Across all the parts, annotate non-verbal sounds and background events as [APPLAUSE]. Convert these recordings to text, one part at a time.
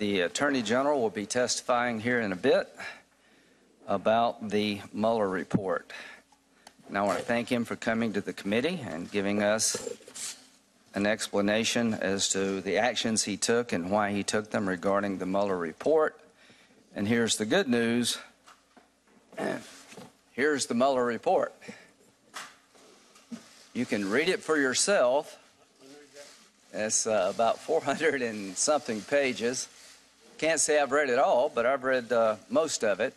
The Attorney General will be testifying here in a bit about the Mueller report. And I want to thank him for coming to the committee and giving us an explanation as to the actions he took and why he took them regarding the Mueller report. And here's the good news. [CLEARS THROAT] Here's the Mueller report. You can read it for yourself. It's uh, about 400 and something pages. Can't say I've read it all, but I've read uh, most of it.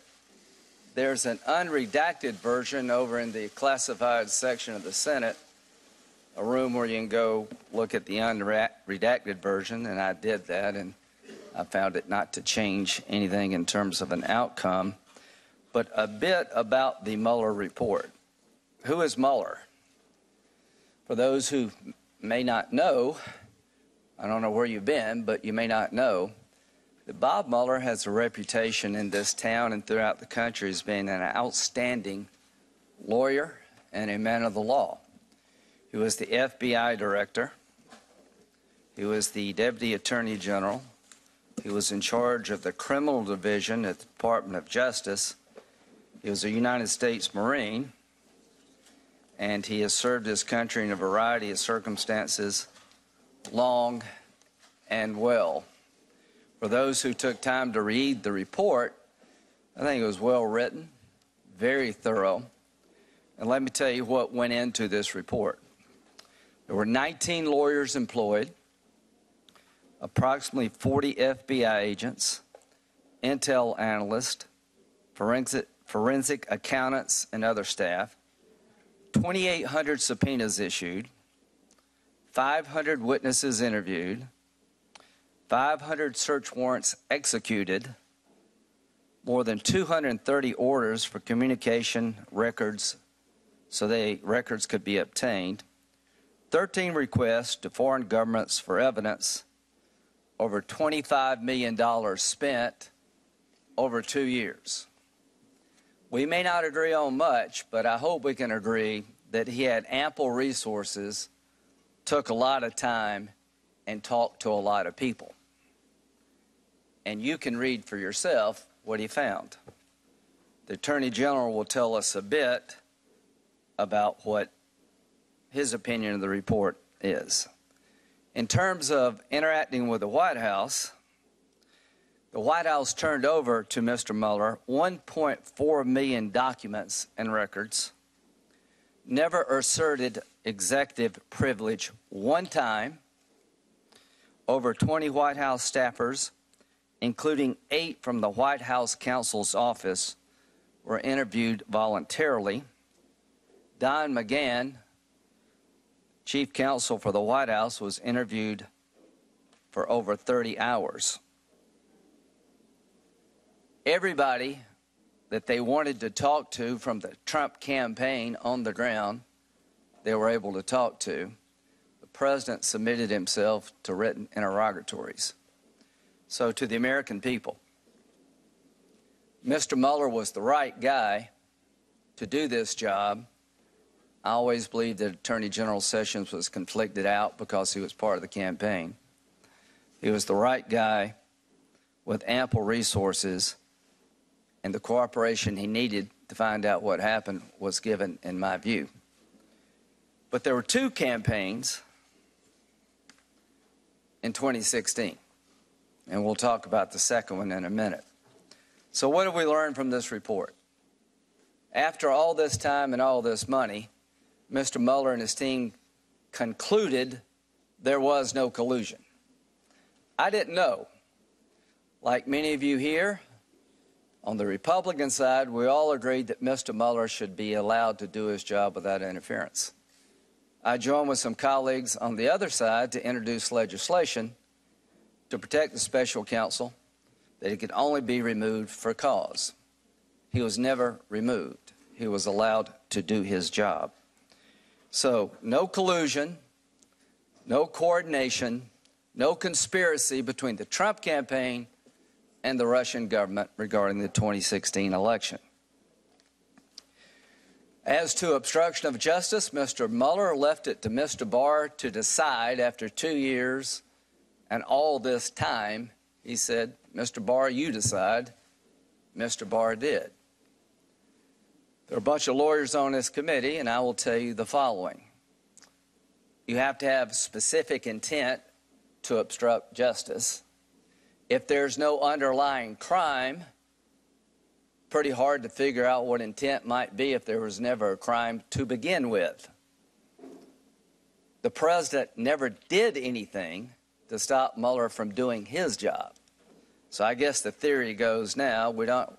There's an unredacted version over in the classified section of the Senate, a room where you can go look at the unredacted version, and I did that, and I found it not to change anything in terms of an outcome. But a bit about the Mueller report. Who is Mueller? For those who may not know, I don't know where you've been, but you may not know Bob Mueller has a reputation in this town and throughout the country as being an outstanding lawyer and a man of the law. He was the FBI director. He was the deputy attorney general. He was in charge of the criminal division at the Department of Justice. He was a United States Marine. And he has served his country in a variety of circumstances long and well. For those who took time to read the report, I think it was well written, very thorough. And let me tell you what went into this report. There were 19 lawyers employed, approximately 40 FBI agents, intel analysts, forensic, forensic accountants, and other staff, 2,800 subpoenas issued, 500 witnesses interviewed, 500 search warrants executed, more than 230 orders for communication records so the records could be obtained, 13 requests to foreign governments for evidence, over $25 million spent over two years. We may not agree on much, but I hope we can agree that he had ample resources, took a lot of time, and talk to a lot of people. And you can read for yourself what he found. The Attorney General will tell us a bit about what his opinion of the report is. In terms of interacting with the White House, the White House turned over to Mr. Mueller 1.4 million documents and records, never asserted executive privilege one time, over 20 White House staffers, including eight from the White House counsel's office, were interviewed voluntarily. Don McGahn, chief counsel for the White House, was interviewed for over 30 hours. Everybody that they wanted to talk to from the Trump campaign on the ground, they were able to talk to president submitted himself to written interrogatories. So, to the American people, Mr. Mueller was the right guy to do this job. I always believed that Attorney General Sessions was conflicted out because he was part of the campaign. He was the right guy with ample resources, and the cooperation he needed to find out what happened was given, in my view. But there were two campaigns in 2016. And we'll talk about the second one in a minute. So, what have we learned from this report? After all this time and all this money, Mr. Mueller and his team concluded there was no collusion. I didn't know. Like many of you here, on the Republican side, we all agreed that Mr. Mueller should be allowed to do his job without interference. I joined with some colleagues on the other side to introduce legislation to protect the special counsel that he could only be removed for cause. He was never removed. He was allowed to do his job. So, no collusion, no coordination, no conspiracy between the Trump campaign and the Russian government regarding the 2016 election. As to obstruction of justice, Mr. Mueller left it to Mr. Barr to decide after two years and all this time He said, Mr. Barr, you decide. Mr. Barr did. There are a bunch of lawyers on this committee, and I will tell you the following. You have to have specific intent to obstruct justice. If there's no underlying crime, pretty hard to figure out what intent might be if there was never a crime to begin with. The president never did anything to stop Mueller from doing his job. So I guess the theory goes now we don't,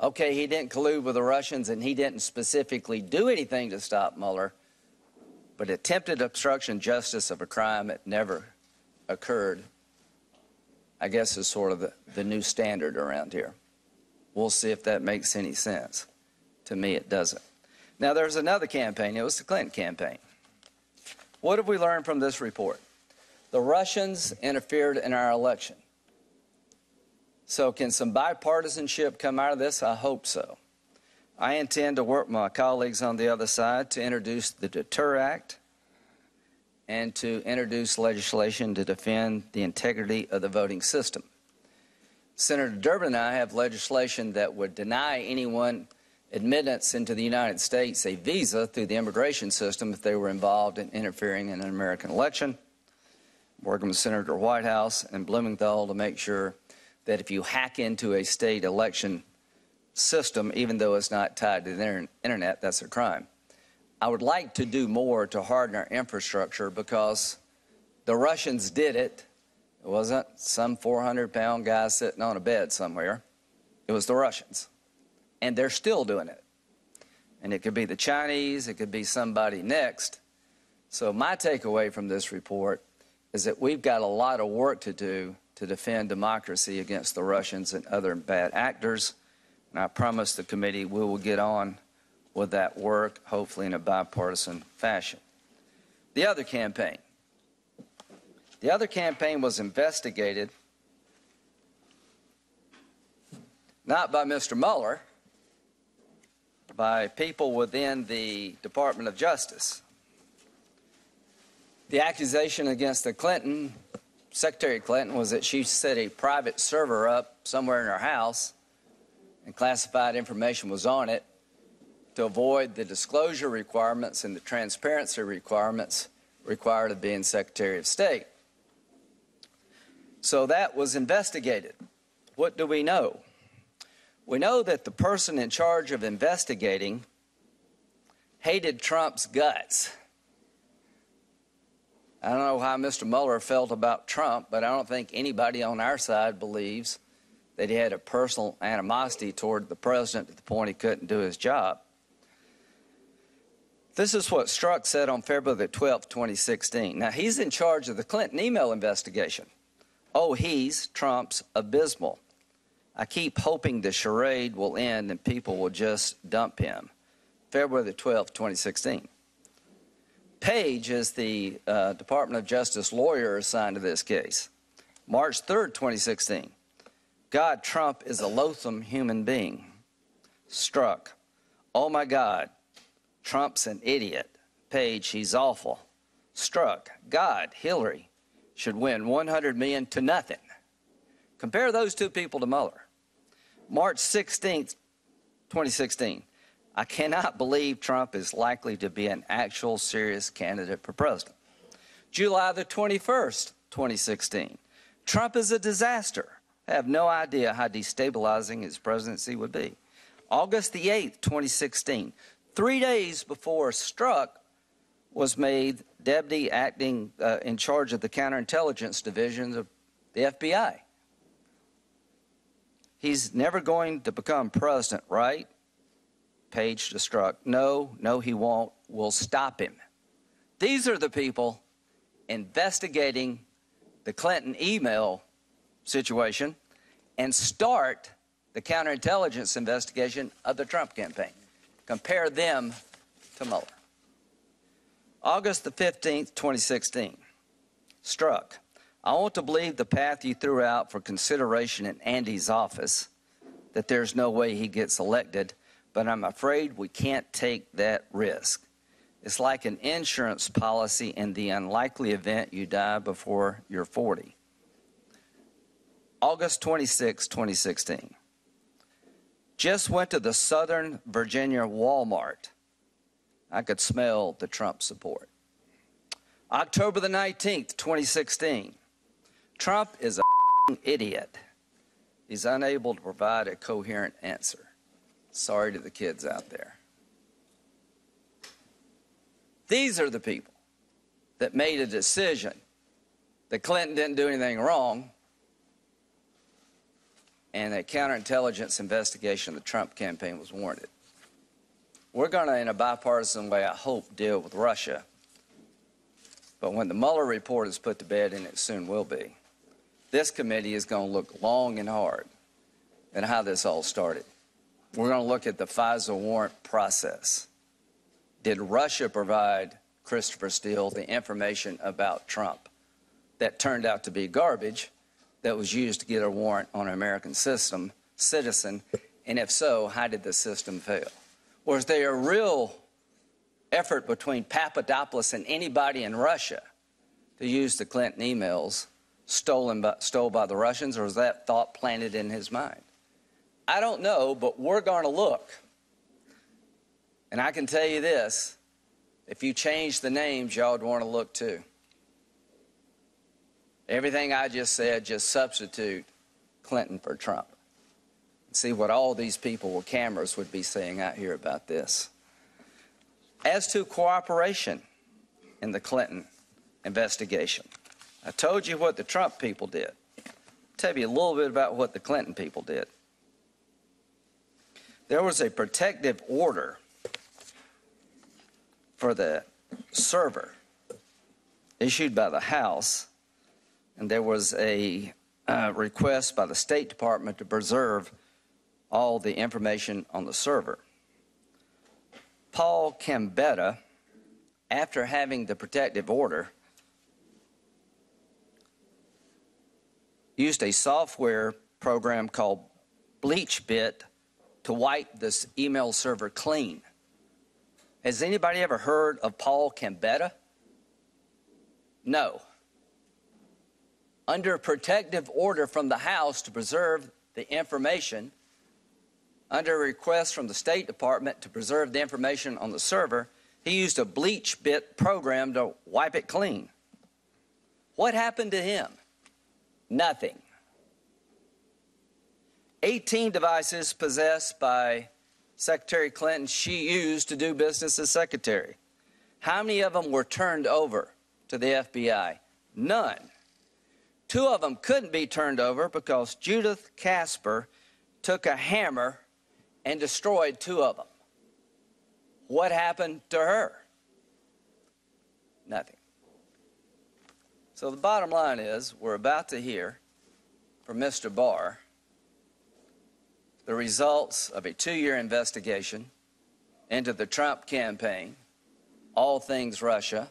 okay, he didn't collude with the Russians and he didn't specifically do anything to stop Mueller, but attempted obstruction justice of a crime that never occurred, I guess is sort of the, the new standard around here. We'll see if that makes any sense. To me, it doesn't. Now, there's another campaign. It was the Clinton campaign. What have we learned from this report? The Russians interfered in our election. So, can some bipartisanship come out of this? I hope so. I intend to work my colleagues on the other side to introduce the Deter Act and to introduce legislation to defend the integrity of the voting system. Senator Durbin and I have legislation that would deny anyone admittance into the United States a visa through the immigration system if they were involved in interfering in an American election. working with Senator Whitehouse and Blumenthal to make sure that if you hack into a state election system, even though it's not tied to the internet, that's a crime. I would like to do more to harden our infrastructure because the Russians did it it wasn't some 400 pound guy sitting on a bed somewhere. It was the Russians. And they're still doing it. And it could be the Chinese, it could be somebody next. So, my takeaway from this report is that we've got a lot of work to do to defend democracy against the Russians and other bad actors. And I promise the committee we will get on with that work, hopefully in a bipartisan fashion. The other campaign the other campaign was investigated not by Mr. Mueller, by people within the Department of Justice. The accusation against the Clinton, Secretary Clinton, was that she set a private server up somewhere in her house and classified information was on it to avoid the disclosure requirements and the transparency requirements required of being Secretary of State. So that was investigated. What do we know? We know that the person in charge of investigating hated Trump's guts. I don't know how Mr. Mueller felt about Trump, but I don't think anybody on our side believes that he had a personal animosity toward the president to the point he couldn't do his job. This is what Strzok said on February the 12th, 2016. Now, he's in charge of the Clinton email investigation. Oh, he's Trump's abysmal. I keep hoping the charade will end and people will just dump him. February the 12th, 2016. Page is the uh, Department of Justice lawyer assigned to this case. March 3rd, 2016. God, Trump is a loathsome human being. Strzok. Oh my God, Trump's an idiot. Page, he's awful. Strzok. God, Hillary should win 100 million to nothing. Compare those two people to Mueller. March 16th, 2016. I cannot believe Trump is likely to be an actual serious candidate for president. July the 21st, 2016. Trump is a disaster. I have no idea how destabilizing his presidency would be. August the 8th, 2016. Three days before Strzok was made deputy acting uh, in charge of the counterintelligence division of the FBI. He's never going to become president, right? Page to Strzok. No, no, he won't. We'll stop him. These are the people investigating the Clinton email situation and start the counterintelligence investigation of the Trump campaign. Compare them to Mueller. August the 15th, 2016. Strzok. I want to believe the path you threw out for consideration in Andy's office, that there's no way he gets elected, but I'm afraid we can't take that risk. It's like an insurance policy in the unlikely event you die before you're 40. August 26, 2016. Just went to the Southern Virginia Walmart. I could smell the Trump support. October the 19th, 2016. Trump is a idiot. He's unable to provide a coherent answer. Sorry to the kids out there. These are the people that made a decision that Clinton didn't do anything wrong and that counterintelligence investigation of the Trump campaign was warranted. We're going to, in a bipartisan way, I hope, deal with Russia. But when the Mueller report is put to bed, and it soon will be, this committee is going to look long and hard at how this all started. We're going to look at the FISA warrant process. Did Russia provide Christopher Steele the information about Trump that turned out to be garbage that was used to get a warrant on an American system, citizen? And if so, how did the system fail? Was there a real effort between Papadopoulos and anybody in Russia to use the Clinton emails stolen by, stole by the Russians, or was that thought planted in his mind? I don't know, but we're going to look. And I can tell you this if you change the names, y'all would want to look too. Everything I just said, just substitute Clinton for Trump. See what all these people with cameras would be saying out here about this. As to cooperation in the Clinton investigation, I told you what the Trump people did. I'll tell you a little bit about what the Clinton people did. There was a protective order for the server issued by the House, and there was a uh, request by the State Department to preserve all the information on the server. Paul Combetta, after having the protective order, used a software program called BleachBit to wipe this email server clean. Has anybody ever heard of Paul Combetta? No. Under protective order from the House to preserve the information, under a request from the State Department to preserve the information on the server, he used a bleach bit program to wipe it clean. What happened to him? Nothing. 18 devices possessed by Secretary Clinton she used to do business as secretary. How many of them were turned over to the FBI? None. Two of them couldn't be turned over because Judith Casper took a hammer and destroyed two of them. What happened to her? Nothing. So the bottom line is we're about to hear from Mr. Barr the results of a two year investigation into the Trump campaign, all things Russia,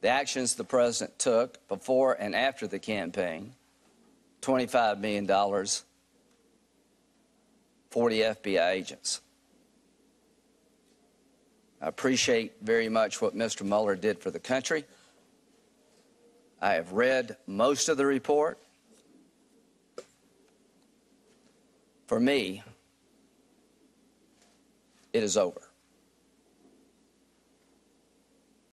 the actions the president took before and after the campaign, $25 million, 40 FBI agents. I appreciate very much what Mr. Mueller did for the country. I have read most of the report. For me, it is over.